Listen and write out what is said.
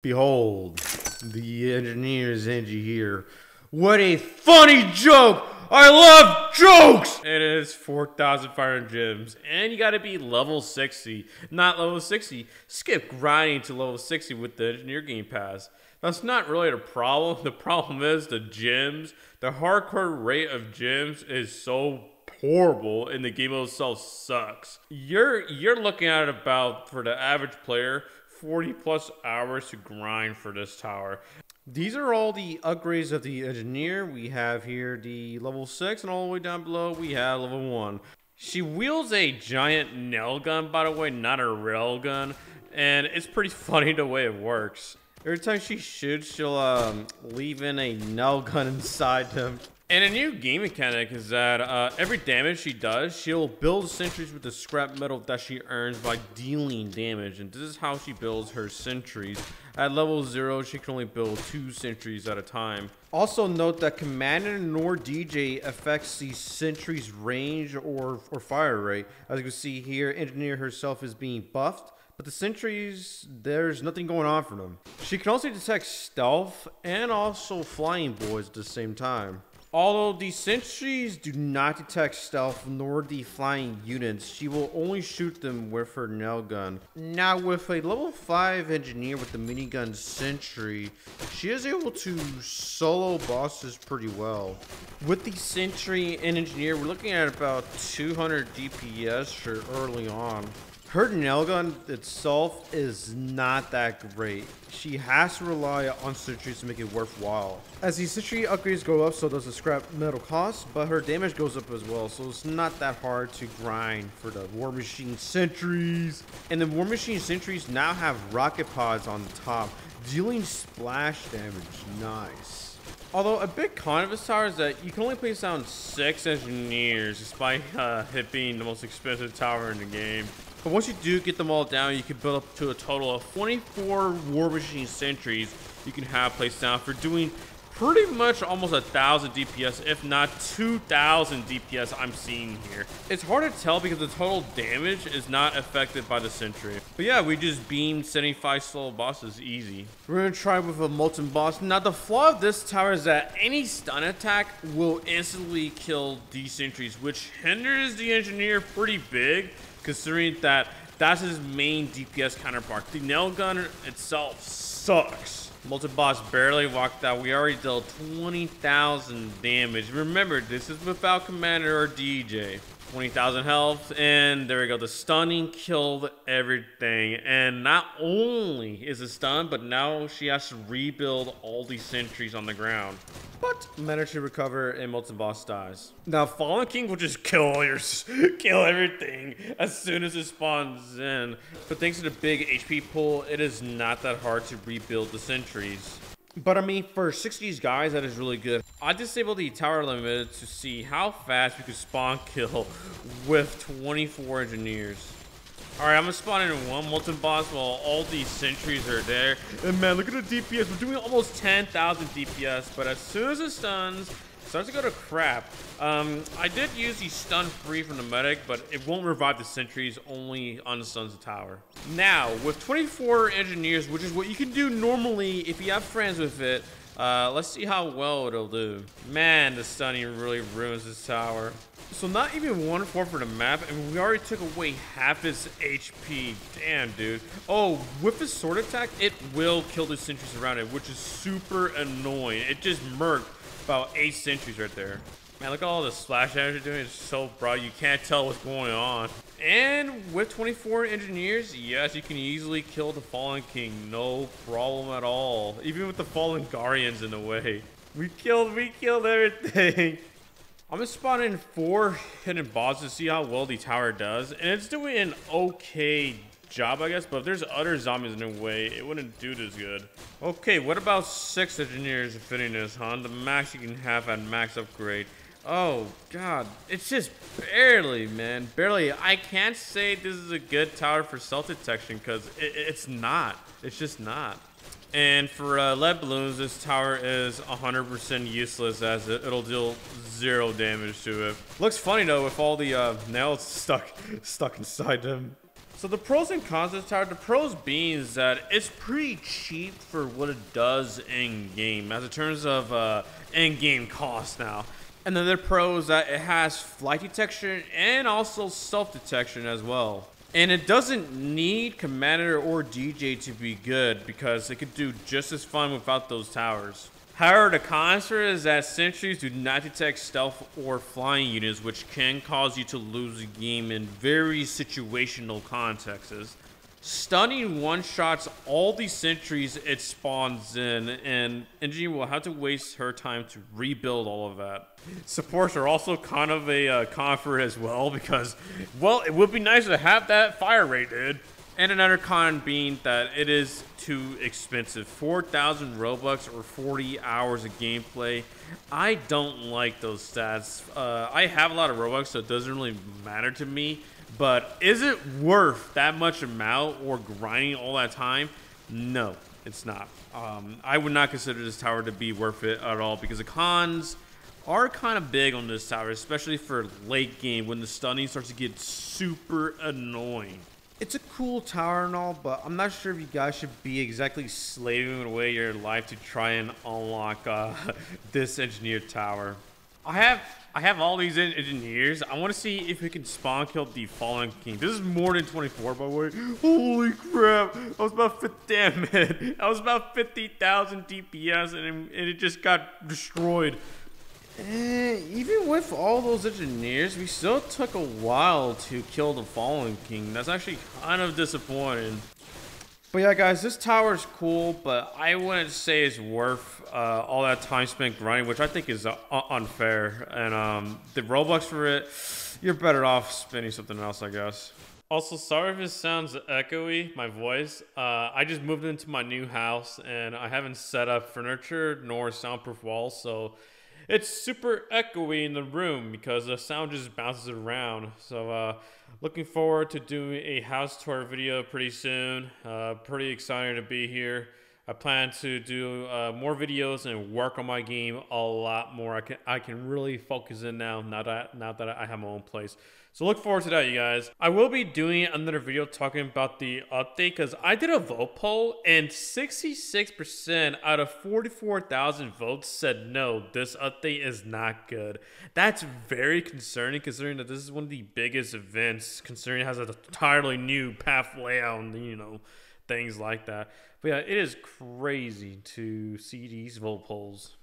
Behold, the engineer's Angie here. What a funny joke! I love jokes! It is 4,500 gems, and you gotta be level 60. Not level 60. Skip grinding to level 60 with the engineer game pass. That's not really the problem. The problem is the gems. The hardcore rate of gems is so horrible and the game itself sucks. You're you're looking at about for the average player 40 plus hours to grind for this tower. These are all the upgrades of the engineer. We have here the level 6 and all the way down below we have level 1. She wields a giant nail gun by the way, not a rail gun. And it's pretty funny the way it works. Every time she shoots, she'll um, leave in a nail gun inside them. And a new game mechanic is that uh, every damage she does, she'll build sentries with the scrap metal that she earns by dealing damage. And this is how she builds her sentries. At level 0, she can only build 2 sentries at a time. Also note that Commander nor DJ affects the sentry's range or, or fire rate. As you can see here, Engineer herself is being buffed. But the sentries, there's nothing going on for them. She can also detect stealth and also flying boys at the same time. Although the sentries do not detect stealth nor the flying units, she will only shoot them with her nail gun. Now with a level 5 engineer with the minigun sentry, she is able to solo bosses pretty well. With the sentry and engineer, we're looking at about 200 DPS for early on. Her nail gun itself is not that great. She has to rely on sentries to make it worthwhile. As the sentry upgrades go up, so does the scrap metal cost, but her damage goes up as well, so it's not that hard to grind for the War Machine sentries. And the War Machine sentries now have rocket pods on the top, dealing splash damage. Nice. Although a big con of this tower is that you can only place down six engineers, despite uh, it being the most expensive tower in the game. But once you do get them all down, you can build up to a total of 24 War Machine sentries you can have placed down for doing pretty much almost a thousand DPS, if not 2,000 DPS I'm seeing here. It's hard to tell because the total damage is not affected by the sentry. But yeah, we just beamed 75 slow bosses easy. We're gonna try with a molten boss. Now the flaw of this tower is that any stun attack will instantly kill these sentries, which hinders the engineer pretty big considering that that's his main DPS counterpart. The nail gun itself sucks. Molten Boss barely walked out. We already dealt 20,000 damage. Remember, this is without Commander or DJ. 20,000 health, and there we go. The stunning killed everything. And not only is it stunned, but now she has to rebuild all these sentries on the ground. But managed to recover and Molten Boss dies. Now Fallen King will just kill all your, kill everything as soon as it spawns in. But thanks to the big HP pool, it is not that hard to rebuild the sentries. But I mean, for 60s guys, that is really good. I disabled the tower limit to see how fast we could spawn kill with 24 engineers. Alright, I'm gonna spawn in one molten boss while all these sentries are there. And man, look at the DPS. We're doing almost 10,000 DPS, but as soon as it stuns, starts to go to crap. Um, I did use the stun free from the medic, but it won't revive the sentries, only unstuns the tower. Now, with 24 engineers, which is what you can do normally if you have friends with it, uh, let's see how well it'll do. Man, the stunning really ruins this tower. So not even one fourth for the map, and we already took away half his HP. Damn, dude. Oh, with his sword attack, it will kill the sentries around it, which is super annoying. It just murked about eight sentries right there. Man, look at all the splash damage you're doing. It's so broad, you can't tell what's going on. And with 24 engineers, yes, you can easily kill the Fallen King. No problem at all. Even with the Fallen Guardians in the way. We killed, we killed everything. I'm gonna spawn in four hidden bosses to see how well the tower does. And it's doing an okay job, I guess. But if there's other zombies in the way, it wouldn't do this good. Okay, what about six engineers fitting this, huh? The max you can have at max upgrade. Oh, God. It's just barely, man. Barely. I can't say this is a good tower for stealth detection because it, it's not. It's just not. And for uh, lead balloons, this tower is 100% useless as it, will deal zero damage to it. Looks funny though with all the uh, nails stuck stuck inside them. So the pros and cons of this tower, the pros being is that it's pretty cheap for what it does in game, as in terms of uh, in game cost now. And then the pros that it has flight detection and also stealth detection as well. And it doesn't need Commander or DJ to be good because it could do just as fine without those towers. However, the cons is that sentries do not detect stealth or flying units, which can cause you to lose the game in very situational contexts. Stunning one-shots all these sentries it spawns in, and Engineer will have to waste her time to rebuild all of that. Supports are also kind of a uh, con for it as well, because, well, it would be nice to have that fire rate, dude. And another con being that it is too expensive. 4,000 Robux or 40 hours of gameplay. I don't like those stats. Uh, I have a lot of Robux, so it doesn't really matter to me. But is it worth that much amount or grinding all that time? No, it's not. Um, I would not consider this tower to be worth it at all because the cons are kind of big on this tower, especially for late game when the stunning starts to get super annoying. It's a cool tower and all, but I'm not sure if you guys should be exactly slaving away your life to try and unlock uh, this engineered tower. I have I have all these engineers. I want to see if we can spawn kill the Fallen King. This is more than 24, by the way. Holy crap! I was about 50, damn it. I was about 50,000 DPS, and it, and it just got destroyed. Eh, even with all those engineers, we still took a while to kill the Fallen King. That's actually kind of disappointing. But yeah, guys, this tower is cool, but I wouldn't say it's worth uh, all that time spent grinding, which I think is uh, unfair. And um, the Robux for it, you're better off spending something else, I guess. Also, sorry if it sounds echoey, my voice. Uh, I just moved into my new house, and I haven't set up furniture nor soundproof walls, so it's super echoey in the room because the sound just bounces around. So, uh, looking forward to doing a house tour video pretty soon. Uh, pretty excited to be here. I plan to do uh, more videos and work on my game a lot more. I can I can really focus in now now that now that I have my own place. So look forward to that, you guys. I will be doing another video talking about the update because I did a vote poll and 66% out of 44,000 votes said no, this update is not good. That's very concerning considering that this is one of the biggest events considering it has an entirely new path layout and you know things like that. But yeah, it is crazy to see these vote polls.